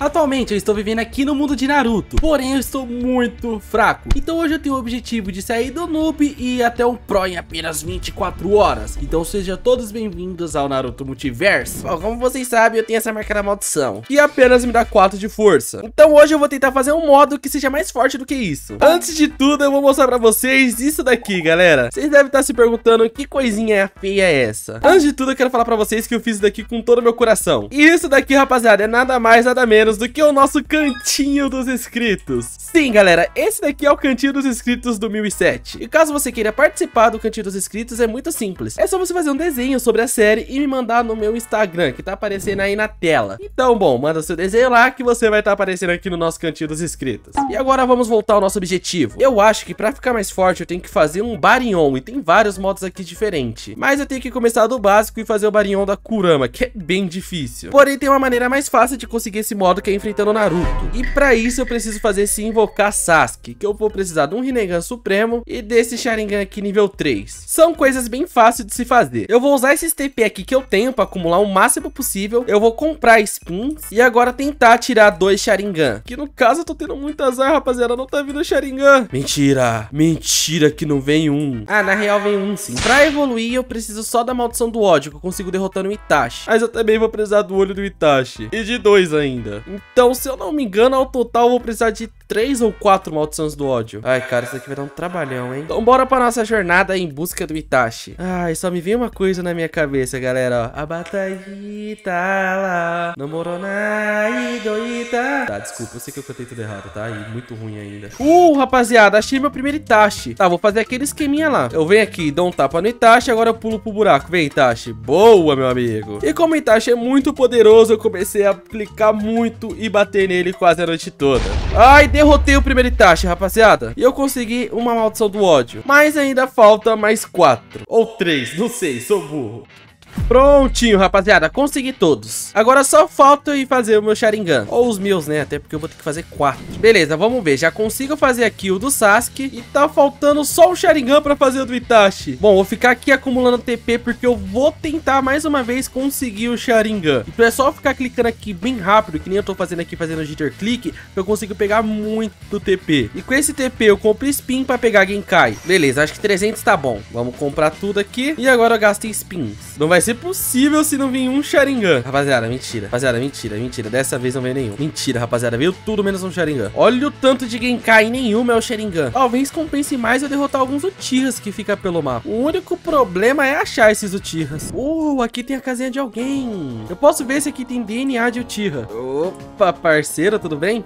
Atualmente eu estou vivendo aqui no mundo de Naruto, porém eu estou muito fraco. Então hoje eu tenho o objetivo de sair do noob e ir até um pro em apenas 24 horas. Então sejam todos bem-vindos ao Naruto Multiverse. Bom, como vocês sabem, eu tenho essa marca da maldição, que apenas me dá 4 de força. Então hoje eu vou tentar fazer um modo que seja mais forte do que isso. Antes de tudo, eu vou mostrar pra vocês isso daqui, galera. Vocês devem estar se perguntando que coisinha feia é essa. Antes de tudo, eu quero falar pra vocês que eu fiz isso daqui com todo o meu coração. E isso daqui, rapaziada, é nada mais, nada menos do que o nosso cantinho dos inscritos. Sim, galera, esse daqui é o cantinho dos inscritos do 1007. E caso você queira participar do cantinho dos inscritos, é muito simples. É só você fazer um desenho sobre a série e me mandar no meu Instagram, que tá aparecendo aí na tela. Então, bom, manda seu desenho lá que você vai estar tá aparecendo aqui no nosso cantinho dos inscritos. E agora vamos voltar ao nosso objetivo. Eu acho que pra ficar mais forte eu tenho que fazer um Barion, e tem vários modos aqui diferentes. Mas eu tenho que começar do básico e fazer o Barion da Kurama, que é bem difícil. Porém, tem uma maneira mais fácil de conseguir esse modo que é enfrentando Naruto. E pra isso eu preciso fazer esse invocar Sasuke, que eu vou precisar de um Rinnegan Supremo e desse Sharingan aqui nível 3. São coisas bem fáceis de se fazer. Eu vou usar esses TP aqui que eu tenho pra acumular o máximo possível. Eu vou comprar spins e agora tentar tirar dois Sharingan. Que no caso eu tô tendo muito azar, rapaziada, não tá vindo Sharingan. Mentira, mentira que não vem um. Ah, na real vem um sim. Pra evoluir eu preciso só da maldição do ódio, que eu consigo derrotando o Itachi. Mas eu também vou precisar do olho do Itachi. E de dois ainda. Então, se eu não me engano, ao total eu vou precisar de três ou quatro maldições do ódio. Ai, cara, isso aqui vai dar um trabalhão, hein? Então bora pra nossa jornada em busca do Itachi. Ai, só me vem uma coisa na minha cabeça, galera, ó. A bataita lá, no moronai doita. Tá, desculpa, eu sei que eu cantei tudo errado, tá? E muito ruim ainda. Uh, rapaziada, achei meu primeiro Itachi. Tá, vou fazer aquele esqueminha lá. Eu venho aqui, dou um tapa no Itachi, agora eu pulo pro buraco. Vem, Itachi. Boa, meu amigo. E como o Itachi é muito poderoso, eu comecei a aplicar muito e bater nele quase a noite toda. Ai, derrotei o primeiro Itachi, rapaziada. E eu consegui uma maldição do ódio. Mas ainda falta mais quatro. Ou três, não sei, sou burro. Prontinho, rapaziada, consegui todos. Agora só falta eu ir fazer o meu Sharingan Ou os meus, né, até porque eu vou ter que fazer quatro. Beleza, vamos ver, já consigo fazer aqui o do Sasuke E tá faltando só o Sharingan pra fazer o do Itachi. Bom, vou ficar aqui acumulando TP Porque eu vou tentar mais uma vez conseguir o Sharingan Então é só ficar clicando aqui bem rápido Que nem eu tô fazendo aqui, fazendo jitter click Que eu consigo pegar muito TP E com esse TP eu compro spin pra pegar Genkai. Beleza, acho que 300 tá bom. Vamos comprar tudo aqui. E agora eu gasto spins. Não vai ser possível se não vir um Sharingan. Rapaziada, mentira. Rapaziada, mentira, mentira. Dessa vez não veio nenhum. Mentira, rapaziada. Veio tudo menos um Sharingan. Olha o tanto de Genkai e nenhuma é o Sharingan. Talvez compense mais eu derrotar alguns Uchihas que fica pelo mapa. O único problema é achar esses Uchihas. Uh, aqui tem a casinha de alguém. Eu posso ver se aqui tem DNA de Uchiha. Opa, parceiro, tudo bem?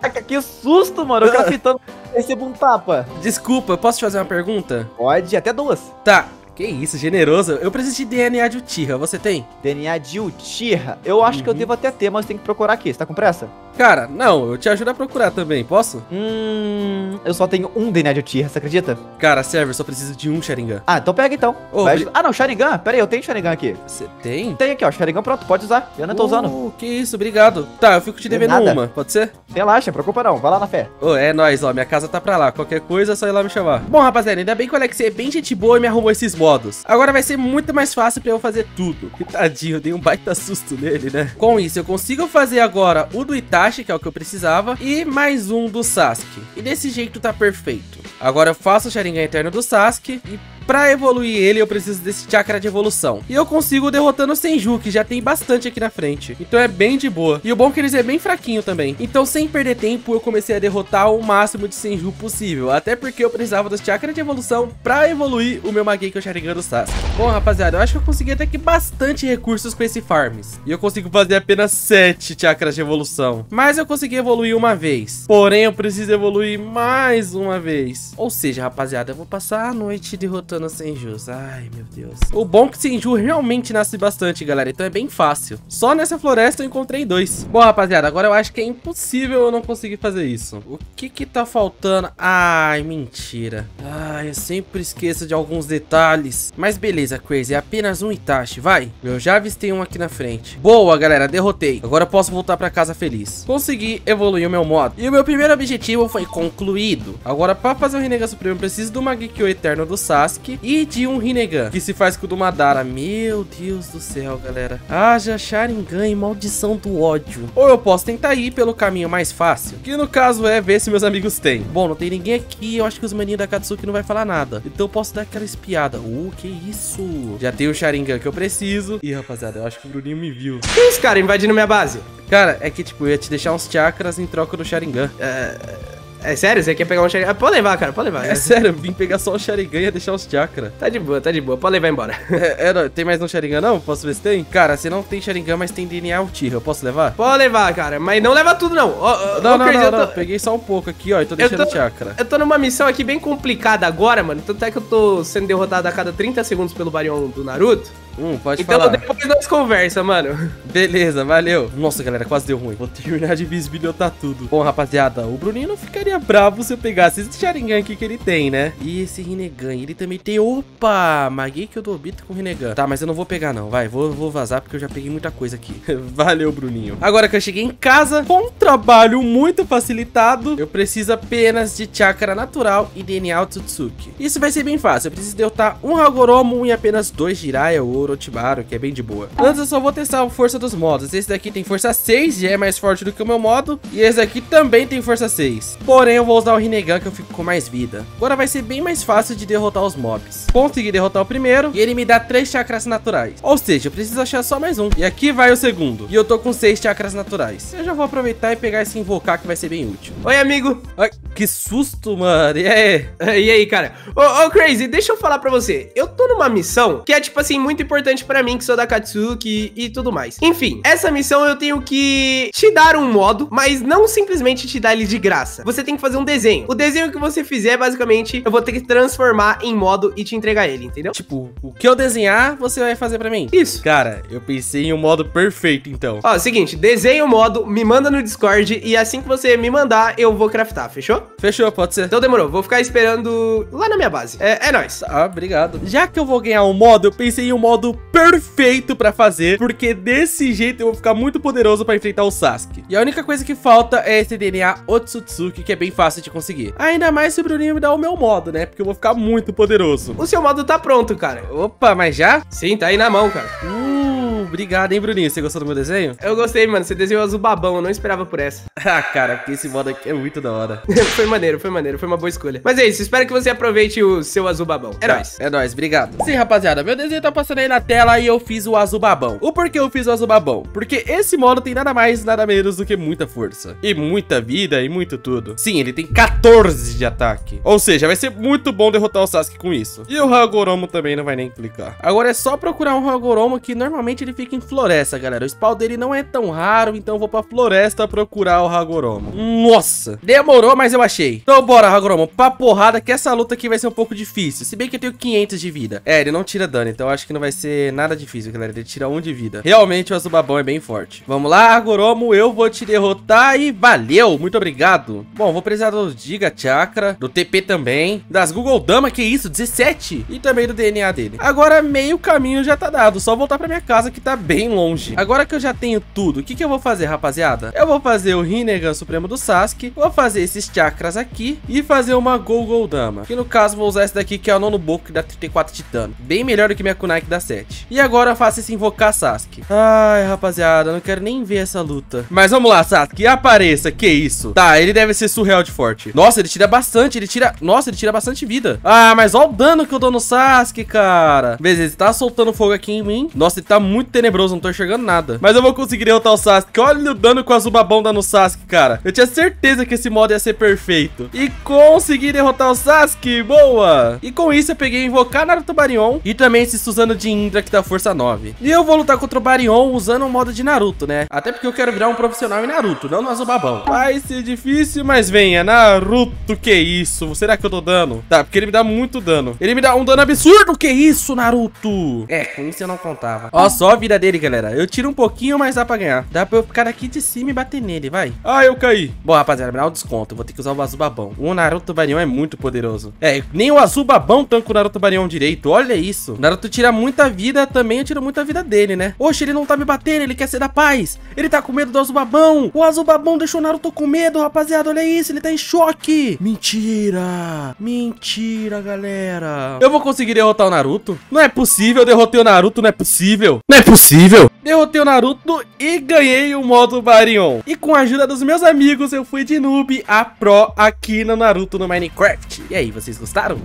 Caraca, que susto, mano. Eu grafitando recebo um tapa. Desculpa, eu posso te fazer uma pergunta? Pode, até duas. Tá, que isso, generoso. Eu preciso de DNA de Uchiha, você tem? DNA de Uchiha? Eu acho uhum. que eu uhum. devo até ter, mas tem que procurar aqui. Você tá com pressa? Cara, não, eu te ajudo a procurar também, posso? Hum, eu só tenho um DNA de Uchiha, você acredita? Cara, server, só preciso de um Sharingan. Ah, então pega então. Oh, Vai... Ah, não, Sharingan? Pera aí, eu tenho Sharingan aqui. Você tem? Tem aqui, ó, Sharingan pronto, pode usar. Eu não tô oh, usando. Que isso, obrigado. Tá, eu fico te devendo uma, pode ser? Relaxa, preocupa não, vai lá na fé. Ô, oh, é nóis, ó, minha casa tá pra lá. Qualquer coisa é só ir lá me chamar. Bom, rapaziada, ainda bem que o Alex é bem gente boa e me arrumou esses modos. Agora vai ser muito mais fácil pra eu fazer tudo. E tadinho, eu dei um baita susto nele, né? Com isso, eu consigo fazer agora o do Itachi, que é o que eu precisava, e mais um do Sasuke. E desse jeito tá perfeito. Agora eu faço o Sharingan Eterno do Sasuke e Pra evoluir ele, eu preciso desse chakra de evolução. E eu consigo derrotando o Senju, que já tem bastante aqui na frente. Então é bem de boa. E o bom é que eles é bem fraquinho também. Então, sem perder tempo, eu comecei a derrotar o máximo de Senju possível. Até porque eu precisava dos chakras de evolução pra evoluir o meu Mageki Sharingan do Sasuke. Bom, rapaziada, eu acho que eu consegui até que bastante recursos com esse farms. E eu consigo fazer apenas 7 chakras de evolução. Mas eu consegui evoluir uma vez. Porém, eu preciso evoluir mais uma vez. Ou seja, rapaziada, eu vou passar a noite derrotando matando Senjus. Ai, meu Deus. O bom é que Senju realmente nasce bastante, galera. Então é bem fácil. Só nessa floresta eu encontrei dois. Bom, rapaziada, agora eu acho que é impossível eu não conseguir fazer isso. O que que tá faltando? Ai, mentira. Ai, eu sempre esqueço de alguns detalhes. Mas beleza, Crazy. É apenas um Itachi, vai. Eu já avistei um aqui na frente. Boa, galera. Derrotei. Agora eu posso voltar pra casa feliz. Consegui evoluir o meu modo. E o meu primeiro objetivo foi concluído. Agora, pra fazer o Rinnegan Supremo, eu preciso do Magikyo Eterno do Sasuke Sasuke e de um Rinnegan, que se faz com o do Madara. Meu Deus do céu, galera. Haja Sharingan e maldição do ódio. Ou eu posso tentar ir pelo caminho mais fácil, que no caso é ver se meus amigos têm. Bom, não tem ninguém aqui, eu acho que os maninhos da Katsuki não vai falar nada. Então eu posso dar aquela espiada. Uh, que isso? Já tem o Sharingan que eu preciso. Ih, rapaziada, eu acho que o Bruninho me viu. Que isso, cara, invadindo minha base? Cara, é que tipo, eu ia te deixar uns chakras em troca do Sharingan. É... É sério? Você quer pegar um Sharingan? Ah, pode levar, cara, pode levar. É sério, eu vim pegar só o Sharingan e ia deixar os chakras. Tá de boa, tá de boa. Pode levar embora. É, é, não, tem mais um Sharingan não? Posso ver se tem? Cara, você não tem Sharingan, mas tem DNA Uchiha. Eu posso levar? Pode levar, cara. Mas não leva tudo, não. Ó, ó, Não, ó, não, Crazy, não, eu tô- não. Peguei só um pouco aqui, ó, e tô deixando tô- chakra. Eu tô numa missão aqui bem complicada agora, mano. Tanto é que eu tô sendo derrotado a cada 30 segundos pelo Baryon do Naruto. Hum, pode Então falar. depois nós conversa, mano. Beleza, valeu. Nossa, galera, quase deu ruim. Vou terminar de bisbilhotar tudo. Bom, rapaziada, o Bruninho não ficaria bravo se eu pegasse esse Sharingan aqui que ele tem, né? E esse Rinnegan, ele também tem... Opa! Maguei que eu dou bito com o Rinnegan. Tá, mas eu não vou pegar não, vai. Vou, vou vazar porque eu já peguei muita coisa aqui. valeu, Bruninho. Agora que eu cheguei em casa, com um trabalho muito facilitado, eu preciso apenas de chakra natural e DNA Otsutsuki. Isso vai ser bem fácil. Eu preciso derrotar um Hagoromo e apenas dois Jiraiya ou Orochimaru, que é bem de boa. Antes eu só vou testar a força dos modos. Esse daqui tem força 6, já é mais forte do que o meu modo. E esse aqui também tem força 6. Porém, eu vou usar o Rinnegan, que eu fico com mais vida. Agora vai ser bem mais fácil de derrotar os mobs. Consegui derrotar o primeiro, e ele me dá 3 chakras naturais. Ou seja, eu preciso achar só mais um. E aqui vai o segundo. E eu tô com 6 chakras naturais. Eu já vou aproveitar e pegar esse invocar, que vai ser bem útil. Oi, amigo. Ai, que susto, mano. E aí? E aí, cara? Ô, ô, Crazy, deixa eu falar pra você. Eu tô numa missão que é, tipo assim, muito importante pra mim, que sou da Katsuki e tudo mais. Enfim, essa missão eu tenho que te dar um modo, mas não simplesmente te dar ele de graça. Você tem que fazer um desenho. O desenho que você fizer, basicamente, eu vou ter que transformar em modo e te entregar ele, entendeu? Tipo, o que eu desenhar, você vai fazer pra mim? Isso. Cara, eu pensei em um modo perfeito, então. Ó, seguinte, desenha o modo, me manda no Discord e assim que você me mandar, eu vou craftar, fechou? Fechou, pode ser. Então demorou, vou ficar esperando lá na minha base. É, é nóis. Ah, obrigado. Já que eu vou ganhar um modo, eu pensei em um modo perfeito pra fazer, porque desse jeito eu vou ficar muito poderoso pra enfrentar o Sasuke. E a única coisa que falta é esse DNA Otsutsuki, que é bem fácil de conseguir. Ainda mais se o Bruninho me dá o meu modo, né? Porque eu vou ficar muito poderoso. O seu modo tá pronto, cara. Opa, mas já? Sim, tá aí na mão, cara. Obrigado, hein, Bruninho? Você gostou do meu desenho? Eu gostei, mano. Você desenhou azul babão, eu não esperava por essa. ah, cara, porque esse modo aqui é muito da hora. foi maneiro, foi maneiro, foi uma boa escolha. Mas é isso, espero que você aproveite o seu azul babão. É Tá, nóis. É nóis, obrigado. Sim, rapaziada, meu desenho tá passando aí na tela e eu fiz o azul babão. O porquê eu fiz o azul babão? Porque esse modo tem nada mais, nada menos do que muita força. E muita vida e muito tudo. Sim, ele tem 14 de ataque. Ou seja, vai ser muito bom derrotar o Sasuke com isso. E o Hagoromo também não vai nem clicar. Agora é só procurar um Hagoromo que normalmente ele fica em floresta, galera. O spawn dele não é tão raro, então eu vou pra floresta procurar o Hagoromo. Nossa, demorou, mas eu achei. Então bora, Hagoromo, pra porrada que essa luta aqui vai ser um pouco difícil. Se bem que eu tenho 500 de vida. É, ele não tira dano, então acho que não vai ser nada difícil, galera. Ele tira 1 de vida. Realmente o Azubabão é bem forte. Vamos lá, Hagoromo, eu vou te derrotar e valeu, muito obrigado. Bom, vou precisar do Giga Chakra, do TP também, das Google Dama, que isso, 17, e também do DNA dele. Agora meio caminho já tá dado, só voltar pra minha casa que tá bem longe. Agora que eu já tenho tudo, o que que eu vou fazer, rapaziada? Eu vou fazer o Rinnegan Supremo do Sasuke, vou fazer esses chakras aqui e fazer uma Google Dama, que no caso vou usar esse daqui que é o Nono Boku, dá 34 de dano. Bem melhor do que minha Kunai que dá 7. E agora eu faço esse invocar Sasuke. Ai, rapaziada, não quero nem ver essa luta. Mas vamos lá, Sasuke, apareça, que isso? Tá, ele deve ser surreal de forte. Nossa, ele tira bastante, ele tira... Nossa, ele tira bastante vida. Ah, mas olha o dano que eu dou no Sasuke, cara. Beleza, ele tá soltando fogo aqui em mim. Nossa, ele tá muito tenebroso, não tô enxergando nada. Mas eu vou conseguir derrotar o Sasuke. Olha o dano que o Azubabão dá no Sasuke, cara. Eu tinha certeza que esse modo ia ser perfeito. E consegui derrotar o Sasuke, boa. E com isso eu peguei invocar Naruto Baryon e também esse Suzano de Indra que dá força 9. E eu vou lutar contra o Baryon usando o modo de Naruto, né? Até porque eu quero virar um profissional em Naruto, não no Azubabão. Vai ser difícil, mas venha, Naruto, que isso? Será que eu dou dano? Tá, porque ele me dá muito dano. Ele me dá um dano absurdo, que isso, Naruto? É, com isso eu não contava. Ó, só vida dele, galera. Eu tiro um pouquinho, mas dá pra ganhar. Dá pra eu ficar aqui de cima e bater nele, vai. Ah, eu caí. Bom, rapaziada, me dá um desconto. Vou ter que usar o azul babão. O Naruto Barion é muito poderoso. É, nem o azul babão tanca o Naruto Barion direito. Olha isso. O Naruto tira muita vida, também eu tiro muita vida dele, né? Oxe, ele não tá me batendo, ele quer ser da paz. Ele tá com medo do azul babão. O azul babão deixou o Naruto com medo, rapaziada. Olha isso, ele tá em choque. Mentira. Mentira, galera. Eu vou conseguir derrotar o Naruto? Não é possível, eu derrotei o Naruto, não é possível. Não é possível. Derrotei o Naruto e ganhei o modo Barion. E com a ajuda dos meus amigos, eu fui de noob a pro aqui no Naruto no Minecraft. E aí, vocês gostaram?